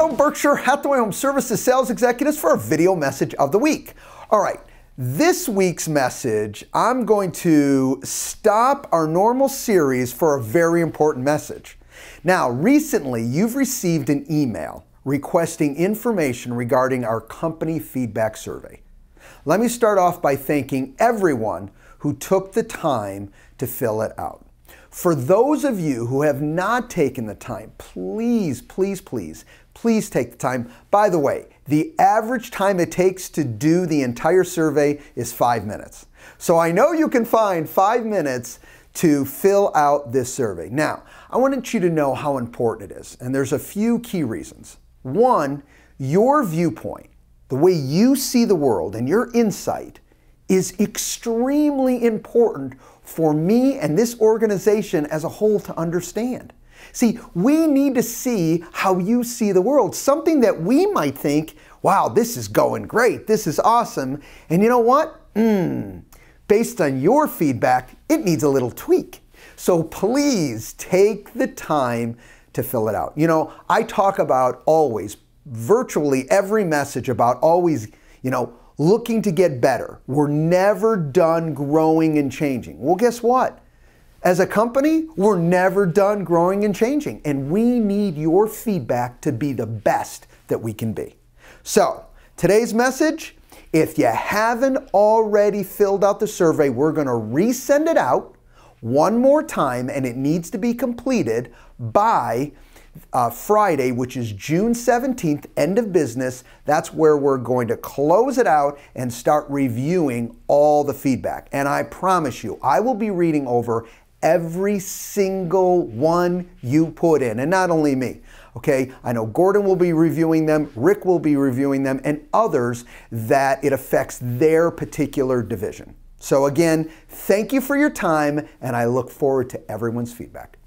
Hello, Berkshire Hathaway Home Services sales executives for a video message of the week. All right, this week's message, I'm going to stop our normal series for a very important message. Now, recently, you've received an email requesting information regarding our company feedback survey. Let me start off by thanking everyone who took the time to fill it out. For those of you who have not taken the time, please, please, please, please take the time. By the way, the average time it takes to do the entire survey is five minutes. So I know you can find five minutes to fill out this survey. Now, I wanted you to know how important it is, and there's a few key reasons. One, your viewpoint, the way you see the world, and your insight is extremely important for me and this organization as a whole to understand. See, we need to see how you see the world, something that we might think, wow, this is going great, this is awesome. And you know what? Hmm, based on your feedback, it needs a little tweak. So please take the time to fill it out. You know, I talk about always, virtually every message about always, you know, looking to get better. We're never done growing and changing. Well, guess what? As a company, we're never done growing and changing, and we need your feedback to be the best that we can be. So, today's message if you haven't already filled out the survey, we're going to resend it out one more time, and it needs to be completed by uh, Friday, which is June 17th, end of business. That's where we're going to close it out and start reviewing all the feedback. And I promise you, I will be reading over every single one you put in, and not only me. Okay, I know Gordon will be reviewing them, Rick will be reviewing them, and others that it affects their particular division. So, again, thank you for your time, and I look forward to everyone's feedback.